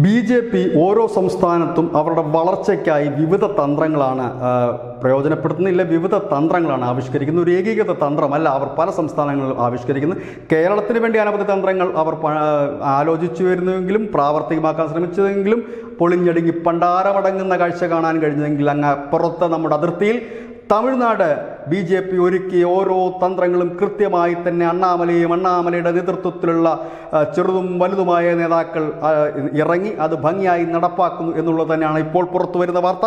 B J P ഓരോ സംസ്ഥാനത്തും അവരുടെ വളർച്ചയ്ക്കായി വിവിധ തന്ത്രങ്ങളാണ് പ്രയോജനപ്പെടുത്തുന്നില്ല. വിവിധ തന്ത്രങ്ങളാണ് ആവിഷ്കരിക്കുന്നത്. ഒരു ഏകീകൃത തന്ത്രമല്ല അവർ പല സംസ്ഥാനങ്ങളിലും ആവിഷ്കരിക്കുന്നത്. കേരളത്തിന് വേണ്ടി അനവധി തന്ത്രങ്ങൾ അവർ ആലോചിച്ചു വരുന്നുവെങ്കിലും പ്രാവർത്തികമാക്കാൻ ശ്രമിച്ചതെങ്കിലും പൊളിഞ്ഞടുങ്ങി പണ്ടാരമടങ്ങുന്ന കാഴ്ച കാണാൻ കഴിഞ്ഞതെങ്കിൽ അങ്ങ് അപ്പുറത്തെ നമ്മുടെ അതിർത്തിയിൽ തമിഴ്നാട് ബി ജെ പി ഒരുക്കിയ ഓരോ തന്ത്രങ്ങളും കൃത്യമായി തന്നെ അണ്ണാമലയും അണ്ണാമലയുടെ നേതൃത്വത്തിലുള്ള ചെറുതും വലുതുമായ നേതാക്കൾ ഇറങ്ങി അത് ഭംഗിയായി നടപ്പാക്കുന്നു എന്നുള്ളത് തന്നെയാണ് ഇപ്പോൾ പുറത്തു വരുന്ന വാർത്ത.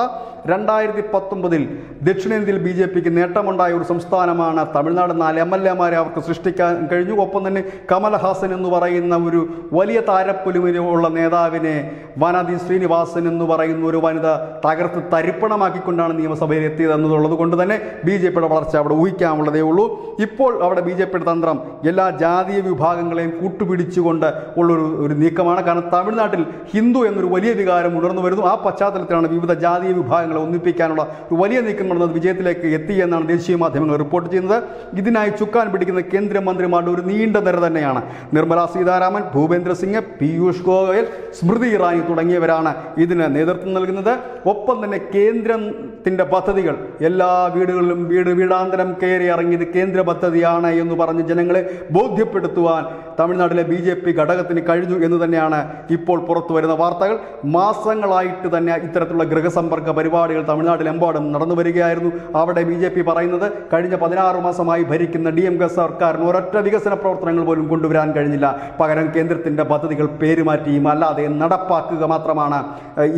രണ്ടായിരത്തി പത്തൊമ്പതിൽ ദക്ഷിണേന്ത്യയിൽ ബി ജെ പിക്ക് നേട്ടമുണ്ടായ ഒരു സംസ്ഥാനമാണ് തമിഴ്നാട്. നാല് എം എൽ എമാരെ അവർക്ക് സൃഷ്ടിക്കാൻ കഴിഞ്ഞു. ഒപ്പം തന്നെ കമൽഹാസൻ എന്ന് പറയുന്ന ഒരു വലിയ താരപ്പൊലിമുള്ള നേതാവിനെ വനതി ശ്രീനിവാസൻ എന്ന് പറയുന്ന ഒരു വനിത തകർത്ത് തരിപ്പണമാക്കിക്കൊണ്ടാണ് നിയമസഭയിൽ എത്തിയത് എന്നുള്ളത് കൊണ്ട് തന്നെ ബി ജെ പിയുടെ വളർച്ച അവിടെ ഊഹിക്കാമുള്ളതേ ഉള്ളൂ. ഇപ്പോൾ അവിടെ ബി ജെ പിയുടെ തന്ത്രം എല്ലാ ജാതീയ വിഭാഗങ്ങളെയും കൂട്ടുപിടിച്ചുകൊണ്ട് ഉള്ളൊരു ഒരു നീക്കമാണ്. കാരണം തമിഴ്നാട്ടിൽ ഹിന്ദു എന്നൊരു വലിയ വികാരം ഉണർന്നു വരുന്നു. ആ പശ്ചാത്തലത്തിലാണ് വിവിധ ജാതീയ വിഭാഗങ്ങളെ ഒന്നിപ്പിക്കാനുള്ള ഒരു വലിയ നീക്കം നടന്നത് വിജയത്തിലേക്ക് എത്തി എന്നാണ് ദേശീയ മാധ്യമങ്ങൾ റിപ്പോർട്ട് ചെയ്യുന്നത്. ഇതിനായി ചുക്കാൻ പിടിക്കുന്ന കേന്ദ്രമന്ത്രിമാരുടെ ഒരു നീണ്ട നിര തന്നെയാണ്. നിർമ്മല സീതാരാമൻ ഭൂപേന്ദ്ര സിംഗ് പീയൂഷ് ഗോയൽ സ്മൃതി ഇറാനി തുടങ്ങിയവരാണ് ഇതിന് നേതൃത്വം നൽകുന്നത്. ഒപ്പം തന്നെ കേന്ദ്രത്തിന്റെ പദ്ധതികൾ എല്ലാ വീടുകളിലും വീട് വീടാന്തരം കയറി ഇറങ്ങിയത് കേന്ദ്ര പദ്ധതിയാണ് എന്ന് പറഞ്ഞ് ജനങ്ങളെ ബോധ്യപ്പെടുത്തുവാൻ തമിഴ്നാട്ടിലെ ബി ജെ പി ഘടകത്തിന് കഴിഞ്ഞു എന്ന് തന്നെയാണ് ഇപ്പോൾ പുറത്തു വരുന്ന വാർത്തകൾ. മാസങ്ങളായിട്ട് തന്നെ ഇത്തരത്തിലുള്ള ഗൃഹസമ്പർക്ക പരിപാടികൾ തമിഴ്നാട്ടിലെമ്പാടും നടന്നു വരികയായിരുന്നു. അവിടെ ബി ജെ പി പറയുന്നത് കഴിഞ്ഞ പതിനാറ് മാസമായി ഭരിക്കുന്ന ഡി എം കെ സർക്കാരിന് ഒരൊറ്റ വികസന പ്രവർത്തനങ്ങൾ പോലും കൊണ്ടുവരാൻ കഴിഞ്ഞില്ല. പകരം കേന്ദ്രത്തിന്റെ പദ്ധതികൾ പേരുമാറ്റിയും അല്ലാതെ നടപ്പാക്കുക മാത്രമാണ്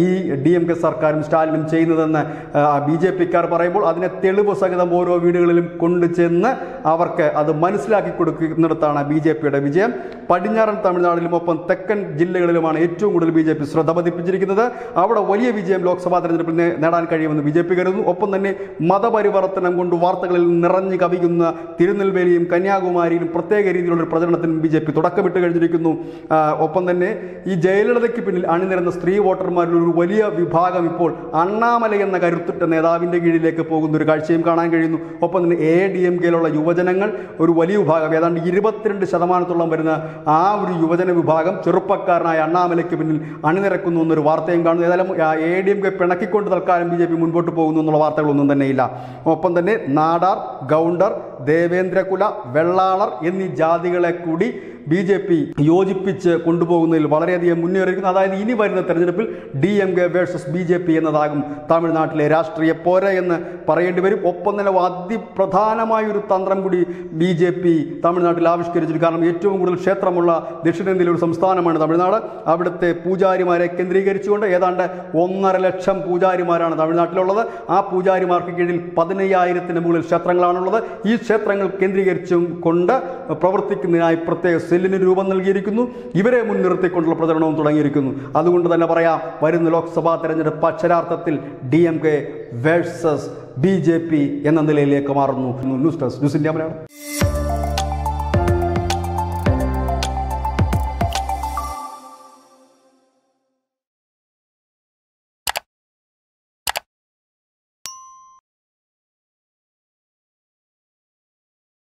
ഈ ഡി എം കെ സർക്കാരും സ്റ്റാലിനും ചെയ്യുന്നതെന്ന് ബി ജെ പിക്കാർ പറയുമ്പോൾ അതിനെ തെളിവ് സഹിതം ഓരോ വീടുകളിലും കൊണ്ടുചെന്ന് അവർക്ക് അത് മനസ്സിലാക്കി കൊടുക്കുന്നിടത്താണ് ബി ജെ പിയുടെ വിജയം. പടിഞ്ഞാറൻ തമിഴ്നാടിലും ഒപ്പം തെക്കൻ ജില്ലകളിലുമാണ് ഏറ്റവും കൂടുതൽ ബി ജെ പി ശ്രദ്ധ പതിപ്പിച്ചിരിക്കുന്നത്. അവിടെ വലിയ വിജയം ലോക്സഭാ തെരഞ്ഞെടുപ്പിൽ നേടാൻ കഴിയുമെന്ന് ബി ജെ പി കരുതുന്നു. ഒപ്പം തന്നെ മതപരിവർത്തനം കൊണ്ട് വാർത്തകളിൽ നിറഞ്ഞു കവിയുന്ന തിരുനെൽവേലിയും കന്യാകുമാരിയിലും പ്രത്യേക രീതിയിലുള്ള പ്രചരണത്തിനും ബി ജെ പി തുടക്കമിട്ട് കഴിഞ്ഞിരിക്കുന്നു. ഒപ്പം തന്നെ ഈ ജയലളിതയ്ക്ക് പിന്നിൽ അണിനിരന്ന സ്ത്രീ വോട്ടർമാരിൽ ഒരു വലിയ വിഭാഗം ഇപ്പോൾ അണ്ണാമല എന്ന കരുത്തുറ്റ നേതാവിന്റെ കീഴിലേക്ക് പോകുന്ന ഒരു കാഴ്ചയും കാണാൻ കഴിയുന്നു. ഒപ്പം തന്നെ എ ഡി എം കെയിലുള്ള യുവജനങ്ങൾ ഒരു വലിയ വിഭാഗം. ഏതാണ്ട് ഇരുപത്തിരണ്ട് ശതമാനത്തോളം വരുന്ന ആ ഒരു യുവജന വിഭാഗം ചെറുപ്പക്കാരനായ അണ്ണാമലയ്ക്ക് പിന്നിൽ അണിനിരക്കുന്നു എന്നൊരു വാർത്തയും കാണുന്നു. ഏതായാലും എ ഡി എം കെ പിണക്കിക്കൊണ്ട് തൽക്കാലം ബി ജെ പി മുൻപോട്ട് പോകുന്നു എന്നുള്ള വാർത്തകളൊന്നും തന്നെയില്ല. ഒപ്പം തന്നെ നാടാർ ഗൗണ്ടർ ദേവേന്ദ്രകുല വെള്ളാളർ എന്നീ ജാതികളെ കൂടി ബി ജെ പി യോജിപ്പിച്ച് കൊണ്ടുപോകുന്നതിൽ വളരെയധികം മുന്നേറിയിരിക്കുന്നു. അതായത് ഇനി വരുന്ന തെരഞ്ഞെടുപ്പിൽ D M K versus B J P എന്നതാകും തമിഴ്നാട്ടിലെ രാഷ്ട്രീയ പോര എന്ന് പറയേണ്ടി വരും. ഒപ്പം തന്നെ അതിപ്രധാനമായ ഒരു തന്ത്രം കൂടി ബി ജെ പി തമിഴ്നാട്ടിൽ ആവിഷ്കരിച്ചിട്ടുണ്ട്. കാരണം ഏറ്റവും കൂടുതൽ ക്ഷേത്രമുള്ള ദക്ഷിണേന്ത്യയിലെ ഒരു സംസ്ഥാനമാണ് തമിഴ്നാട്. അവിടുത്തെ പൂജാരിമാരെ കേന്ദ്രീകരിച്ചുകൊണ്ട് ഏതാണ്ട് ഒന്നര ലക്ഷം പൂജാരിമാരാണ് തമിഴ്നാട്ടിലുള്ളത്. ആ പൂജാരിമാർക്ക് കീഴിൽ പതിനയ്യായിരത്തിന് മുകളിൽ ക്ഷേത്രങ്ങളാണുള്ളത്. ഈ ക്ഷേത്രങ്ങൾ കേന്ദ്രീകരിച്ചും കൊണ്ട് പ്രവർത്തിക്കുന്നതിനായി പ്രത്യേക സെല്ലിന് രൂപം നൽകിയിരിക്കുന്നു. ഇവരെ മുൻനിർത്തിക്കൊണ്ടുള്ള പ്രചരണവും തുടങ്ങിയിരിക്കുന്നു. അതുകൊണ്ട് തന്നെ പറയാം വരുന്ന ലോക്സഭാ തെരഞ്ഞെടുപ്പ് അക്ഷരാർത്ഥത്തിൽ D M K versus B J P എന്ന നിലയിലേക്ക് മാറുന്നു. News desk news India Malayalam.